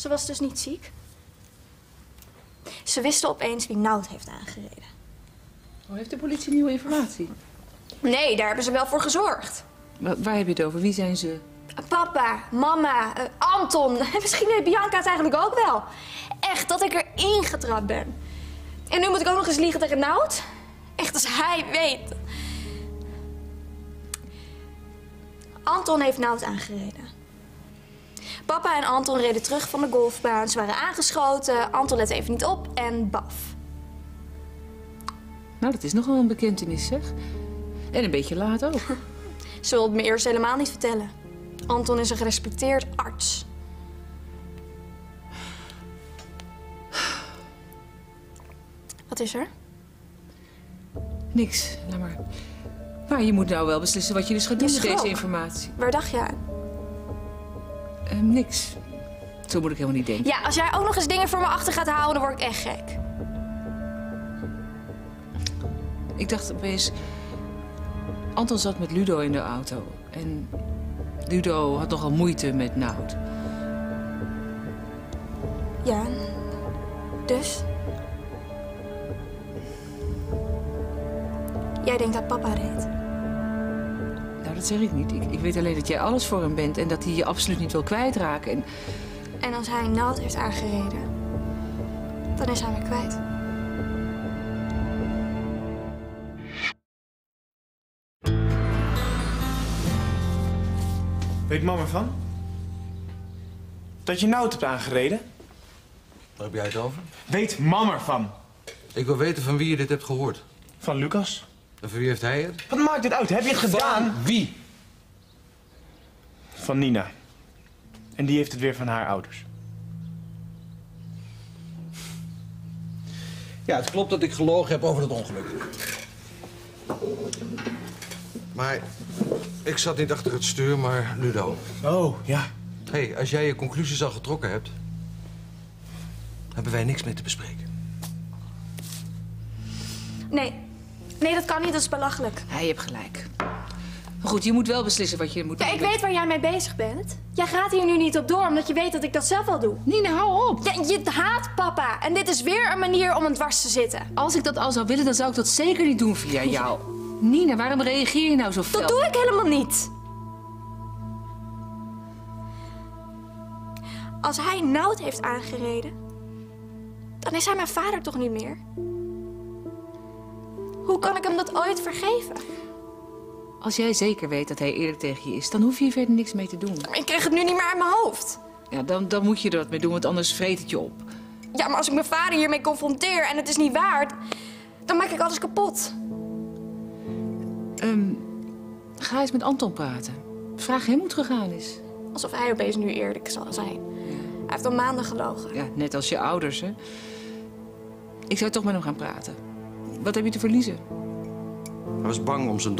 Ze was dus niet ziek. Ze wisten opeens wie Nout heeft aangereden. Oh, heeft de politie nieuwe informatie? Nee, daar hebben ze wel voor gezorgd. Wa- waar heb je het over? Wie zijn ze? Papa, mama, eh, Anton. Misschien weet Bianca het eigenlijk ook wel. Echt, dat ik erin getrapt ben. En nu moet ik ook nog eens liegen tegen Nout? Echt, als hij weet. Anton heeft Nout aangereden. Papa en Anton reden terug van de golfbaan. Ze waren aangeschoten. Anton let even niet op en baf. Nou, dat is nogal een bekentenis, zeg. En een beetje laat ook. Ze wilde het me eerst helemaal niet vertellen. Anton is een gerespecteerd arts. Wat is er? Niks, laat maar. Maar je moet nou wel beslissen wat je dus gaat doen met deze informatie. Waar dacht je aan? Ehm, niks. Zo moet ik helemaal niet denken. Ja, als jij ook nog eens dingen voor me achter gaat houden, dan word ik echt gek. Ik dacht opeens... Anton zat met Ludo in de auto. En Ludo had nogal moeite met Nout. Ja, dus? Jij denkt dat papa reed. Nou, dat zeg ik niet. Ik, ik weet alleen dat jij alles voor hem bent... en dat hij je absoluut niet wil kwijtraken. En En als hij Nout heeft aangereden, dan is hij me kwijt. Weet mama ervan? Dat je Nout hebt aangereden? Waar heb jij het over? Weet mama ervan? Ik wil weten van wie je dit hebt gehoord. Van Lucas? En van wie heeft hij het? Wat maakt dit uit? Heb je het gedaan? Van wie? Van Nina. En die heeft het weer van haar ouders. Ja, het klopt dat ik gelogen heb over het ongeluk. Maar ik zat niet achter het stuur, maar Ludo. Oh, ja. Hé, hey, als jij je conclusies al getrokken hebt... hebben wij niks meer te bespreken. Nee, nee, dat kan niet, dat is belachelijk. hij heeft gelijk. Maar goed, je moet wel beslissen wat je moet doen. Ja, ik weet waar jij mee bezig bent. Jij gaat hier nu niet op door, omdat je weet dat ik dat zelf wel doe. Nina, hou op. Ja, je haat papa. En dit is weer een manier om hem dwars te zitten. Als ik dat al zou willen, dan zou ik dat zeker niet doen via jou. Nina, waarom reageer je nou zo fel? Dat doe ik helemaal niet. Als hij Nout heeft aangereden, dan is hij mijn vader toch niet meer? Hoe kan ik hem dat ooit vergeven? Als jij zeker weet dat hij eerlijk tegen je is, dan hoef je hier verder niks mee te doen. Maar ik krijg het nu niet meer uit mijn hoofd. Ja, dan, dan moet je er wat mee doen, want anders vreet het je op. Ja, maar als ik mijn vader hiermee confronteer en het is niet waard, dan maak ik alles kapot. Ehm, ga eens met Anton praten. Vraag hem hoe het gegaan is. Alsof hij opeens nu eerlijk zal zijn. Hij heeft al maanden gelogen. Ja, net als je ouders, hè. Ik zou toch met hem gaan praten. Wat heb je te verliezen? Hij was bang om zijn dochter